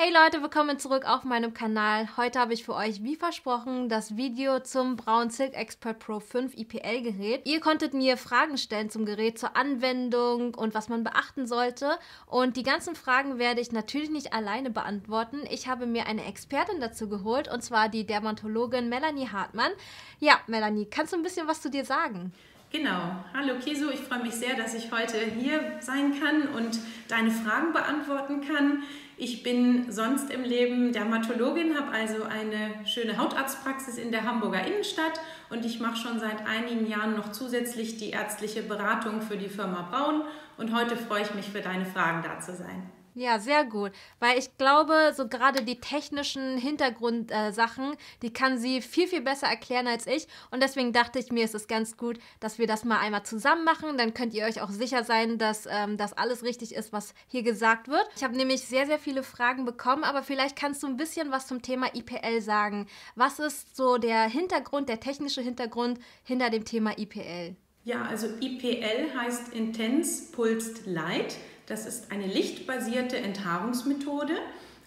Hey Leute, willkommen zurück auf meinem Kanal. Heute habe ich für euch, wie versprochen, das Video zum Braun Silk Expert Pro 5 IPL Gerät. Ihr konntet mir Fragen stellen zum Gerät, zur Anwendung und was man beachten sollte. Und die ganzen Fragen werde ich natürlich nicht alleine beantworten. Ich habe mir eine Expertin dazu geholt und zwar die Dermatologin Melanie Hartmann. Ja, Melanie, kannst du ein bisschen was zu dir sagen? Genau. Hallo Keso, ich freue mich sehr, dass ich heute hier sein kann und deine Fragen beantworten kann. Ich bin sonst im Leben Dermatologin, habe also eine schöne Hautarztpraxis in der Hamburger Innenstadt und ich mache schon seit einigen Jahren noch zusätzlich die ärztliche Beratung für die Firma Braun und heute freue ich mich für deine Fragen da zu sein. Ja, sehr gut. Weil ich glaube, so gerade die technischen Hintergrundsachen, äh, die kann sie viel, viel besser erklären als ich. Und deswegen dachte ich mir, es ist ganz gut, dass wir das mal einmal zusammen machen. Dann könnt ihr euch auch sicher sein, dass ähm, das alles richtig ist, was hier gesagt wird. Ich habe nämlich sehr, sehr viele Fragen bekommen, aber vielleicht kannst du ein bisschen was zum Thema IPL sagen. Was ist so der Hintergrund, der technische Hintergrund hinter dem Thema IPL? Ja, also IPL heißt Intense Pulsed Light. Das ist eine lichtbasierte Enthaarungsmethode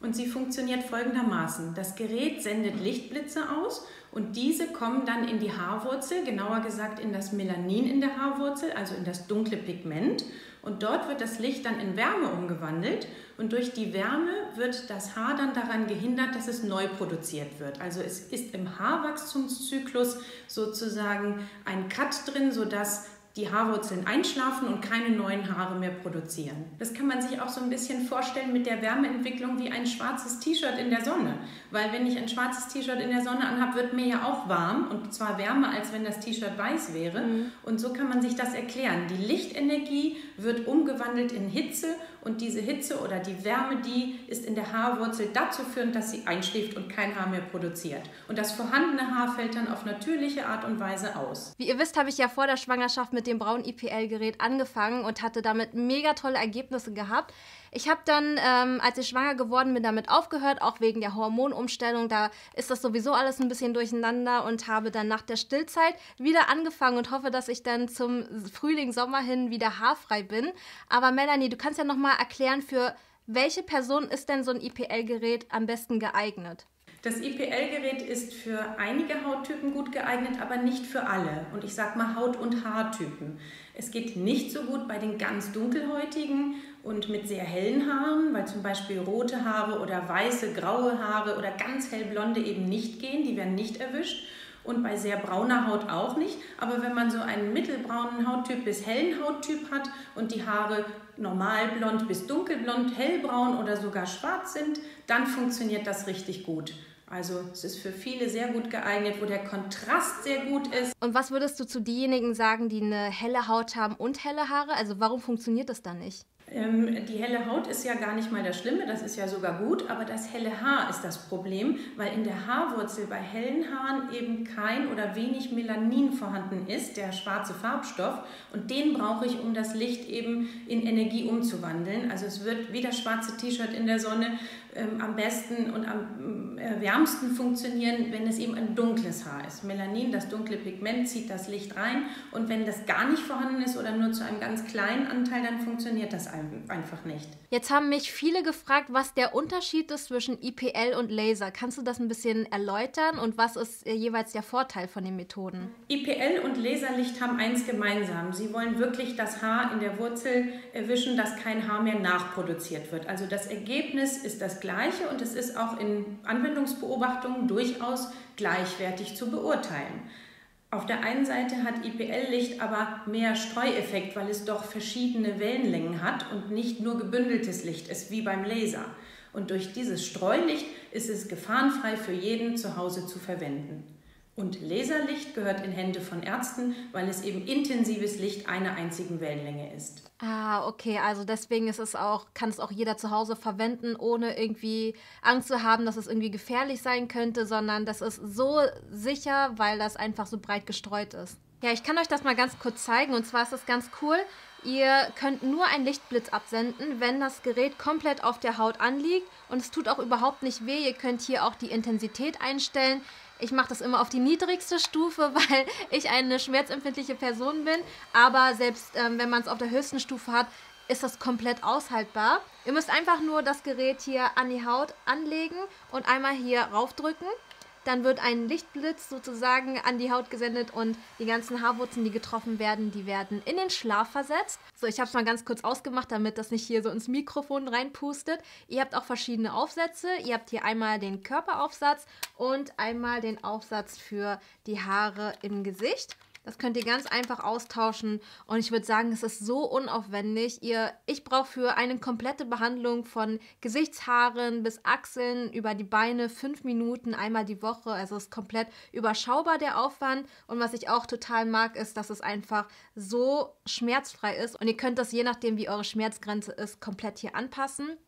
und sie funktioniert folgendermaßen. Das Gerät sendet Lichtblitze aus und diese kommen dann in die Haarwurzel, genauer gesagt in das Melanin in der Haarwurzel, also in das dunkle Pigment. Und dort wird das Licht dann in Wärme umgewandelt und durch die Wärme wird das Haar dann daran gehindert, dass es neu produziert wird. Also es ist im Haarwachstumszyklus sozusagen ein Cut drin, sodass die Haarwurzeln einschlafen und keine neuen Haare mehr produzieren. Das kann man sich auch so ein bisschen vorstellen mit der Wärmeentwicklung wie ein schwarzes T-Shirt in der Sonne. Weil wenn ich ein schwarzes T-Shirt in der Sonne anhabe, wird mir ja auch warm und zwar wärmer, als wenn das T-Shirt weiß wäre. Mhm. Und so kann man sich das erklären. Die Lichtenergie wird umgewandelt in Hitze und diese Hitze oder die Wärme, die ist in der Haarwurzel dazu führend, dass sie einschläft und kein Haar mehr produziert. Und das vorhandene Haar fällt dann auf natürliche Art und Weise aus. Wie ihr wisst, habe ich ja vor der Schwangerschaft mit dem braunen IPL-Gerät angefangen und hatte damit mega tolle Ergebnisse gehabt. Ich habe dann, ähm, als ich schwanger geworden bin, damit aufgehört, auch wegen der Hormonumstellung. Da ist das sowieso alles ein bisschen durcheinander und habe dann nach der Stillzeit wieder angefangen und hoffe, dass ich dann zum Frühling, Sommer hin wieder haarfrei bin. Aber Melanie, du kannst ja nochmal erklären, für welche Person ist denn so ein IPL-Gerät am besten geeignet? Das IPL-Gerät ist für einige Hauttypen gut geeignet, aber nicht für alle. Und ich sage mal Haut- und Haartypen. Es geht nicht so gut bei den ganz dunkelhäutigen und mit sehr hellen Haaren, weil zum Beispiel rote Haare oder weiße, graue Haare oder ganz hellblonde eben nicht gehen, die werden nicht erwischt. Und bei sehr brauner Haut auch nicht. Aber wenn man so einen mittelbraunen Hauttyp bis hellen Hauttyp hat und die Haare normalblond bis dunkelblond, hellbraun oder sogar schwarz sind, dann funktioniert das richtig gut. Also es ist für viele sehr gut geeignet, wo der Kontrast sehr gut ist. Und was würdest du zu denjenigen sagen, die eine helle Haut haben und helle Haare? Also warum funktioniert das dann nicht? Ähm, die helle Haut ist ja gar nicht mal das Schlimme, das ist ja sogar gut, aber das helle Haar ist das Problem, weil in der Haarwurzel bei hellen Haaren eben kein oder wenig Melanin vorhanden ist, der schwarze Farbstoff, und den brauche ich, um das Licht eben in Energie umzuwandeln. Also es wird wie das schwarze T-Shirt in der Sonne ähm, am besten und am äh, wärmsten funktionieren, wenn es eben ein dunkles Haar ist. Melanin, das dunkle Pigment, zieht das Licht rein und wenn das gar nicht vorhanden ist oder nur zu einem ganz kleinen Anteil, dann funktioniert das einfach nicht. Jetzt haben mich viele gefragt, was der Unterschied ist zwischen IPL und Laser. Kannst du das ein bisschen erläutern und was ist äh, jeweils der Vorteil von den Methoden? IPL und Laserlicht haben eins gemeinsam. Sie wollen wirklich das Haar in der Wurzel erwischen, dass kein Haar mehr nachproduziert wird. Also das Ergebnis ist das Gleiche und es ist auch in Anwendungsbeobachtungen durchaus gleichwertig zu beurteilen. Auf der einen Seite hat IPL-Licht aber mehr Streueffekt, weil es doch verschiedene Wellenlängen hat und nicht nur gebündeltes Licht ist wie beim Laser. Und durch dieses Streulicht ist es gefahrenfrei für jeden zu Hause zu verwenden. Und Laserlicht gehört in Hände von Ärzten, weil es eben intensives Licht einer einzigen Wellenlänge ist. Ah, okay, also deswegen ist es auch, kann es auch jeder zu Hause verwenden, ohne irgendwie Angst zu haben, dass es irgendwie gefährlich sein könnte, sondern das ist so sicher, weil das einfach so breit gestreut ist. Ja, ich kann euch das mal ganz kurz zeigen und zwar ist das ganz cool. Ihr könnt nur einen Lichtblitz absenden, wenn das Gerät komplett auf der Haut anliegt und es tut auch überhaupt nicht weh. Ihr könnt hier auch die Intensität einstellen. Ich mache das immer auf die niedrigste Stufe, weil ich eine schmerzempfindliche Person bin. Aber selbst ähm, wenn man es auf der höchsten Stufe hat, ist das komplett aushaltbar. Ihr müsst einfach nur das Gerät hier an die Haut anlegen und einmal hier raufdrücken. Dann wird ein Lichtblitz sozusagen an die Haut gesendet und die ganzen Haarwurzeln, die getroffen werden, die werden in den Schlaf versetzt. So, ich habe es mal ganz kurz ausgemacht, damit das nicht hier so ins Mikrofon reinpustet. Ihr habt auch verschiedene Aufsätze. Ihr habt hier einmal den Körperaufsatz und einmal den Aufsatz für die Haare im Gesicht. Das könnt ihr ganz einfach austauschen und ich würde sagen, es ist so unaufwendig. Ihr, ich brauche für eine komplette Behandlung von Gesichtshaaren bis Achseln über die Beine fünf Minuten einmal die Woche. Also es ist komplett überschaubar der Aufwand und was ich auch total mag, ist, dass es einfach so schmerzfrei ist und ihr könnt das je nachdem, wie eure Schmerzgrenze ist, komplett hier anpassen.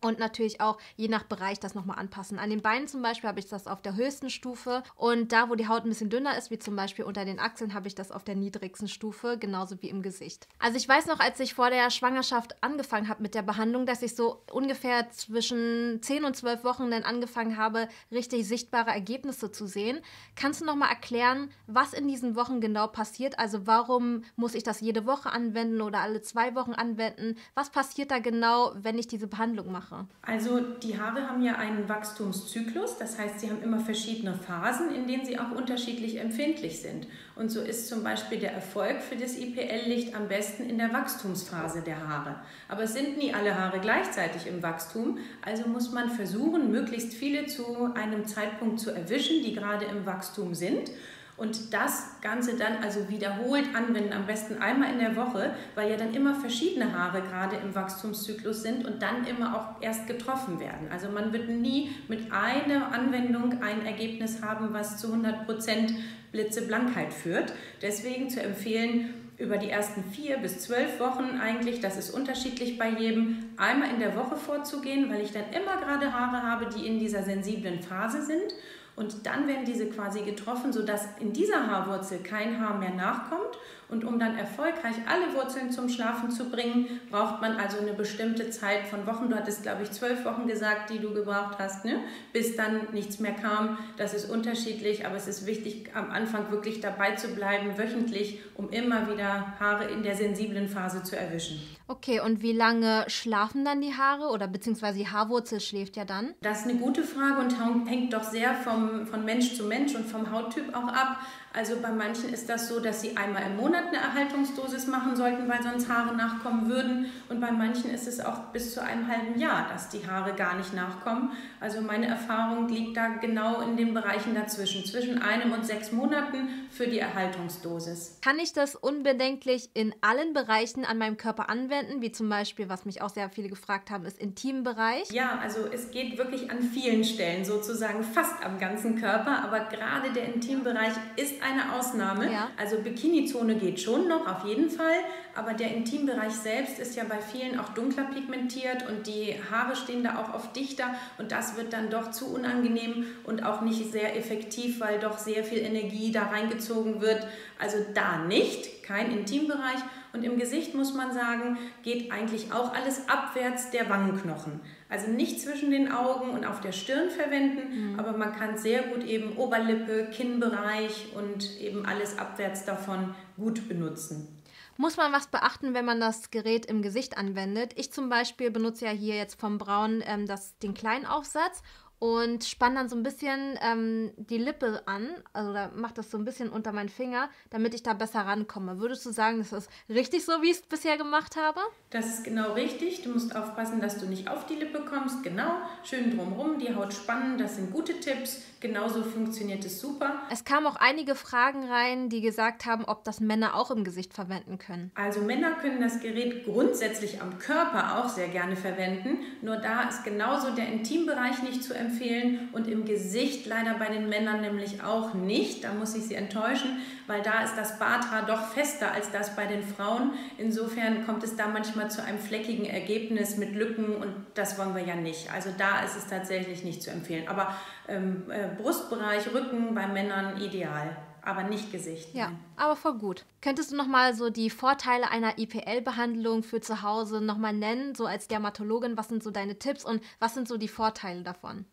Und natürlich auch je nach Bereich das nochmal anpassen. An den Beinen zum Beispiel habe ich das auf der höchsten Stufe. Und da, wo die Haut ein bisschen dünner ist, wie zum Beispiel unter den Achseln, habe ich das auf der niedrigsten Stufe, genauso wie im Gesicht. Also ich weiß noch, als ich vor der Schwangerschaft angefangen habe mit der Behandlung, dass ich so ungefähr zwischen 10 und 12 Wochen dann angefangen habe, richtig sichtbare Ergebnisse zu sehen. Kannst du nochmal erklären, was in diesen Wochen genau passiert? Also warum muss ich das jede Woche anwenden oder alle zwei Wochen anwenden? Was passiert da genau, wenn ich diese Behandlung mache? Mache? Also die Haare haben ja einen Wachstumszyklus, das heißt, sie haben immer verschiedene Phasen, in denen sie auch unterschiedlich empfindlich sind. Und so ist zum Beispiel der Erfolg für das IPL-Licht am besten in der Wachstumsphase der Haare. Aber es sind nie alle Haare gleichzeitig im Wachstum, also muss man versuchen, möglichst viele zu einem Zeitpunkt zu erwischen, die gerade im Wachstum sind und das Ganze dann also wiederholt anwenden, am besten einmal in der Woche, weil ja dann immer verschiedene Haare gerade im Wachstumszyklus sind und dann immer auch erst getroffen werden. Also man wird nie mit einer Anwendung ein Ergebnis haben, was zu 100% Blitzeblankheit führt. Deswegen zu empfehlen, über die ersten vier bis zwölf Wochen eigentlich, das ist unterschiedlich bei jedem, einmal in der Woche vorzugehen, weil ich dann immer gerade Haare habe, die in dieser sensiblen Phase sind und dann werden diese quasi getroffen, sodass in dieser Haarwurzel kein Haar mehr nachkommt. Und um dann erfolgreich alle Wurzeln zum Schlafen zu bringen, braucht man also eine bestimmte Zeit von Wochen. Du hattest, glaube ich, zwölf Wochen gesagt, die du gebraucht hast, ne? bis dann nichts mehr kam. Das ist unterschiedlich, aber es ist wichtig, am Anfang wirklich dabei zu bleiben, wöchentlich, um immer wieder Haare in der sensiblen Phase zu erwischen. Okay, und wie lange schlafen dann die Haare oder beziehungsweise die Haarwurzel schläft ja dann? Das ist eine gute Frage und hängt doch sehr vom, von Mensch zu Mensch und vom Hauttyp auch ab. Also bei manchen ist das so, dass sie einmal im Monat eine Erhaltungsdosis machen sollten, weil sonst Haare nachkommen würden. Und bei manchen ist es auch bis zu einem halben Jahr, dass die Haare gar nicht nachkommen. Also meine Erfahrung liegt da genau in den Bereichen dazwischen, zwischen einem und sechs Monaten für die Erhaltungsdosis. Kann ich das unbedenklich in allen Bereichen an meinem Körper anwenden, wie zum Beispiel, was mich auch sehr viele gefragt haben, ist Intimbereich? Ja, also es geht wirklich an vielen Stellen, sozusagen fast am ganzen Körper, aber gerade der Intimbereich ist eine Ausnahme. Ja. Also Bikini-Zone geht schon noch, auf jeden Fall. Aber der Intimbereich selbst ist ja bei vielen auch dunkler pigmentiert und die Haare stehen da auch oft dichter. Und das wird dann doch zu unangenehm und auch nicht sehr effektiv, weil doch sehr viel Energie da reingezogen wird. Also da nicht, kein Intimbereich. Und im Gesicht muss man sagen, geht eigentlich auch alles abwärts der Wangenknochen. Also nicht zwischen den Augen und auf der Stirn verwenden, mhm. aber man kann sehr gut eben Oberlippe, Kinnbereich und eben alles abwärts davon gut benutzen. Muss man was beachten, wenn man das Gerät im Gesicht anwendet? Ich zum Beispiel benutze ja hier jetzt vom Braun ähm, das, den kleinen Aufsatz und spanne dann so ein bisschen ähm, die Lippe an, also da macht das so ein bisschen unter meinen Finger, damit ich da besser rankomme. Würdest du sagen, das ist richtig so, wie ich es bisher gemacht habe? Das ist genau richtig. Du musst aufpassen, dass du nicht auf die Lippe kommst. Genau, schön drumrum, die Haut spannen, das sind gute Tipps. Genauso funktioniert es super. Es kamen auch einige Fragen rein, die gesagt haben, ob das Männer auch im Gesicht verwenden können. Also Männer können das Gerät grundsätzlich am Körper auch sehr gerne verwenden. Nur da ist genauso der Intimbereich nicht zu empfehlen empfehlen und im Gesicht leider bei den Männern nämlich auch nicht. Da muss ich Sie enttäuschen, weil da ist das Barthaar doch fester als das bei den Frauen. Insofern kommt es da manchmal zu einem fleckigen Ergebnis mit Lücken und das wollen wir ja nicht. Also da ist es tatsächlich nicht zu empfehlen. Aber ähm, äh, Brustbereich, Rücken bei Männern ideal aber nicht Gesicht. Ja, aber voll gut. Könntest du nochmal so die Vorteile einer IPL-Behandlung für zu Hause nochmal nennen, so als Dermatologin? Was sind so deine Tipps und was sind so die Vorteile davon?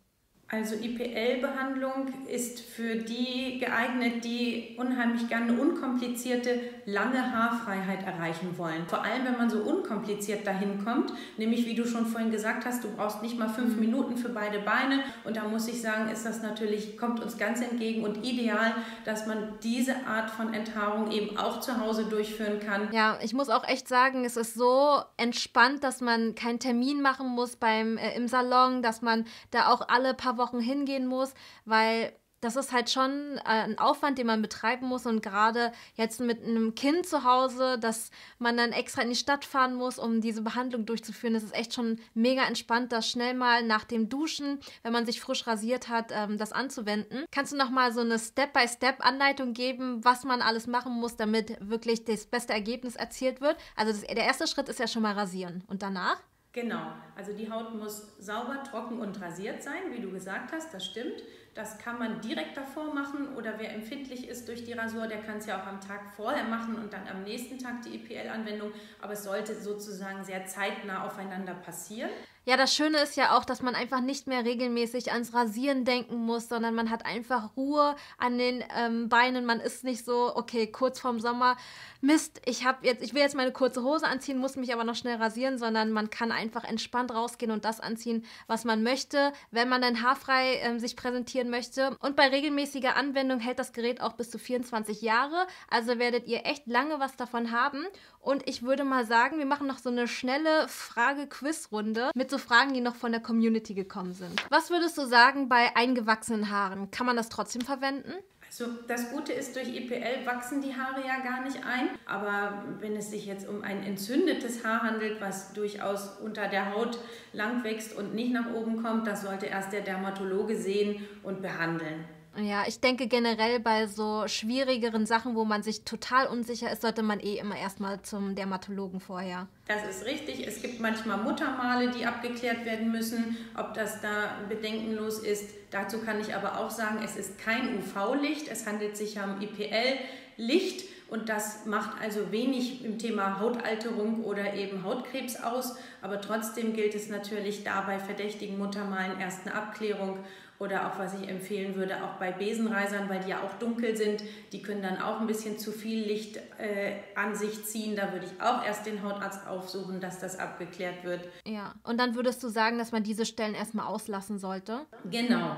Also IPL-Behandlung ist für die geeignet, die unheimlich gerne eine unkomplizierte, lange Haarfreiheit erreichen wollen. Vor allem, wenn man so unkompliziert dahin kommt, nämlich wie du schon vorhin gesagt hast, du brauchst nicht mal fünf Minuten für beide Beine. Und da muss ich sagen, ist das natürlich, kommt uns ganz entgegen und ideal, dass man diese Art von Enthaarung eben auch zu Hause durchführen kann. Ja, ich muss auch echt sagen, es ist so entspannt, dass man keinen Termin machen muss beim, äh, im Salon, dass man da auch alle paar Wochen hingehen muss, weil das ist halt schon äh, ein Aufwand, den man betreiben muss. Und gerade jetzt mit einem Kind zu Hause, dass man dann extra in die Stadt fahren muss, um diese Behandlung durchzuführen, das ist echt schon mega entspannt, das schnell mal nach dem Duschen, wenn man sich frisch rasiert hat, ähm, das anzuwenden. Kannst du noch mal so eine Step-by-Step-Anleitung geben, was man alles machen muss, damit wirklich das beste Ergebnis erzielt wird? Also das, der erste Schritt ist ja schon mal rasieren. Und danach? Genau, also die Haut muss sauber, trocken und rasiert sein, wie du gesagt hast, das stimmt. Das kann man direkt davor machen oder wer empfindlich ist durch die Rasur, der kann es ja auch am Tag vorher machen und dann am nächsten Tag die EPL-Anwendung. Aber es sollte sozusagen sehr zeitnah aufeinander passieren. Ja, das Schöne ist ja auch, dass man einfach nicht mehr regelmäßig ans Rasieren denken muss, sondern man hat einfach Ruhe an den ähm, Beinen. Man ist nicht so, okay, kurz vorm Sommer, Mist, ich habe jetzt, ich will jetzt meine kurze Hose anziehen, muss mich aber noch schnell rasieren, sondern man kann einfach entspannt rausgehen und das anziehen, was man möchte, wenn man dann haarfrei ähm, sich präsentieren möchte. Und bei regelmäßiger Anwendung hält das Gerät auch bis zu 24 Jahre. Also werdet ihr echt lange was davon haben. Und ich würde mal sagen, wir machen noch so eine schnelle Frage-Quiz-Runde mit so Fragen, die noch von der Community gekommen sind. Was würdest du sagen bei eingewachsenen Haaren? Kann man das trotzdem verwenden? Also das Gute ist, durch EPL wachsen die Haare ja gar nicht ein. Aber wenn es sich jetzt um ein entzündetes Haar handelt, was durchaus unter der Haut lang wächst und nicht nach oben kommt, das sollte erst der Dermatologe sehen und behandeln. Ja, ich denke generell bei so schwierigeren Sachen, wo man sich total unsicher ist, sollte man eh immer erstmal zum Dermatologen vorher. Das ist richtig. Es gibt manchmal Muttermale, die abgeklärt werden müssen, ob das da bedenkenlos ist. Dazu kann ich aber auch sagen, es ist kein UV-Licht, es handelt sich um IPL-Licht und das macht also wenig im Thema Hautalterung oder eben Hautkrebs aus. Aber trotzdem gilt es natürlich da bei verdächtigen Muttermalen erst eine Abklärung oder auch, was ich empfehlen würde, auch bei Besenreisern, weil die ja auch dunkel sind, die können dann auch ein bisschen zu viel Licht äh, an sich ziehen. Da würde ich auch erst den Hautarzt aufsuchen, dass das abgeklärt wird. Ja, und dann würdest du sagen, dass man diese Stellen erstmal auslassen sollte? Genau,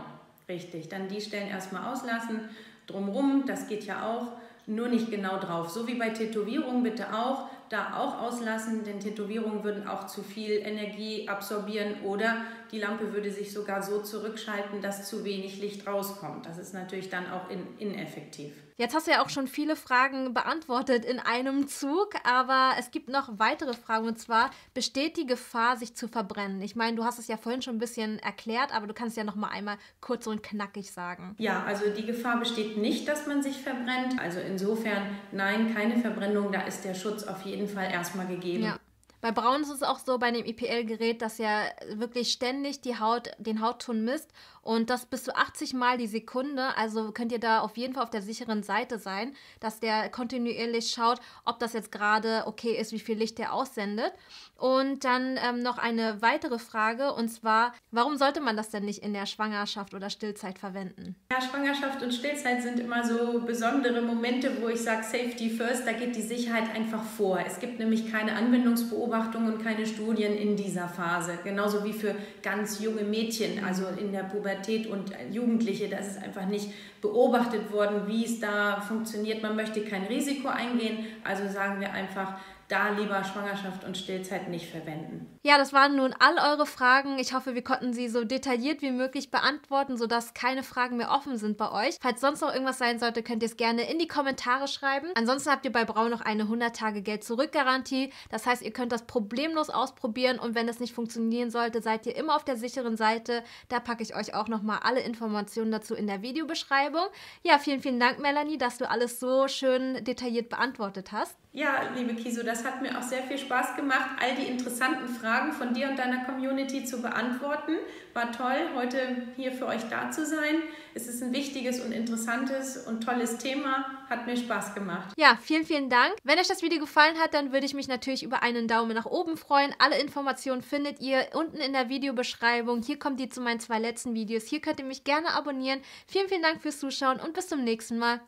richtig. Dann die Stellen erstmal auslassen. Drumrum, das geht ja auch, nur nicht genau drauf. So wie bei Tätowierungen bitte auch da auch auslassen, denn Tätowierungen würden auch zu viel Energie absorbieren oder die Lampe würde sich sogar so zurückschalten, dass zu wenig Licht rauskommt. Das ist natürlich dann auch in, ineffektiv. Jetzt hast du ja auch schon viele Fragen beantwortet in einem Zug, aber es gibt noch weitere Fragen und zwar besteht die Gefahr, sich zu verbrennen? Ich meine, du hast es ja vorhin schon ein bisschen erklärt, aber du kannst ja noch mal einmal kurz und knackig sagen. Ja, also die Gefahr besteht nicht, dass man sich verbrennt. Also insofern nein, keine Verbrennung. Da ist der Schutz auf jeden Fall erstmal gegeben. Ja. Bei Braun ist es auch so bei dem IPL-Gerät, dass er wirklich ständig die Haut, den Hautton misst und das bis zu 80 Mal die Sekunde. Also könnt ihr da auf jeden Fall auf der sicheren Seite sein, dass der kontinuierlich schaut, ob das jetzt gerade okay ist, wie viel Licht der aussendet. Und dann ähm, noch eine weitere Frage und zwar, warum sollte man das denn nicht in der Schwangerschaft oder Stillzeit verwenden? Ja, Schwangerschaft und Stillzeit sind immer so besondere Momente, wo ich sage, Safety first, da geht die Sicherheit einfach vor. Es gibt nämlich keine Anwendungsbeobachtungen und keine Studien in dieser Phase. Genauso wie für ganz junge Mädchen, also in der Pubertät Pubertät und Jugendliche, da ist einfach nicht beobachtet worden, wie es da funktioniert. Man möchte kein Risiko eingehen, also sagen wir einfach, da lieber Schwangerschaft und Stillzeit nicht verwenden. Ja, das waren nun all eure Fragen. Ich hoffe, wir konnten sie so detailliert wie möglich beantworten, sodass keine Fragen mehr offen sind bei euch. Falls sonst noch irgendwas sein sollte, könnt ihr es gerne in die Kommentare schreiben. Ansonsten habt ihr bei Braun noch eine 100-Tage-Geld-Zurück-Garantie. Das heißt, ihr könnt das problemlos ausprobieren und wenn es nicht funktionieren sollte, seid ihr immer auf der sicheren Seite. Da packe ich euch auch nochmal alle Informationen dazu in der Videobeschreibung. Ja, vielen, vielen Dank, Melanie, dass du alles so schön detailliert beantwortet hast. Ja, liebe Kiso, das das hat mir auch sehr viel Spaß gemacht, all die interessanten Fragen von dir und deiner Community zu beantworten. War toll, heute hier für euch da zu sein. Es ist ein wichtiges und interessantes und tolles Thema. Hat mir Spaß gemacht. Ja, vielen, vielen Dank. Wenn euch das Video gefallen hat, dann würde ich mich natürlich über einen Daumen nach oben freuen. Alle Informationen findet ihr unten in der Videobeschreibung. Hier kommt die zu meinen zwei letzten Videos. Hier könnt ihr mich gerne abonnieren. Vielen, vielen Dank fürs Zuschauen und bis zum nächsten Mal.